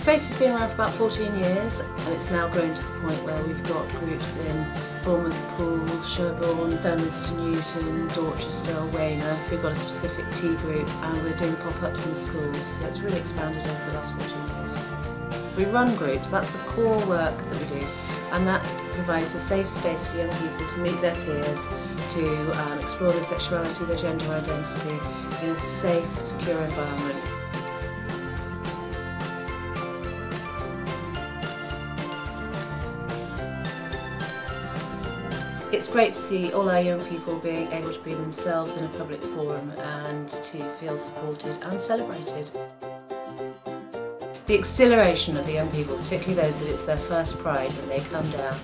Space has been around for about 14 years and it's now grown to the point where we've got groups in Bournemouth Poole, Sherborne, Sturminster Newton, Dorchester, Weymouth. We've got a specific tea group and we're doing pop-ups in schools so it's really expanded over the last 14 years. We run groups, that's the core work that we do and that provides a safe space for young people to meet their peers, to um, explore their sexuality, their gender identity in a safe, secure environment. It's great to see all our young people being able to be themselves in a public forum and to feel supported and celebrated. The exhilaration of the young people, particularly those that it's their first pride when they come down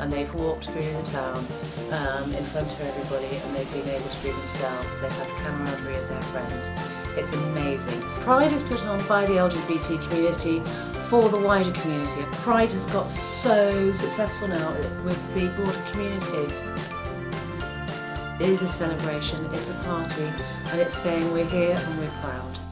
and they've walked through the town um, in front of everybody and they've been able to be themselves, they've had the camaraderie of their friends. It's amazing. Pride is put on by the LGBT community for the wider community. Pride has got so successful now with the broader community. It is a celebration, it's a party, and it's saying we're here and we're proud.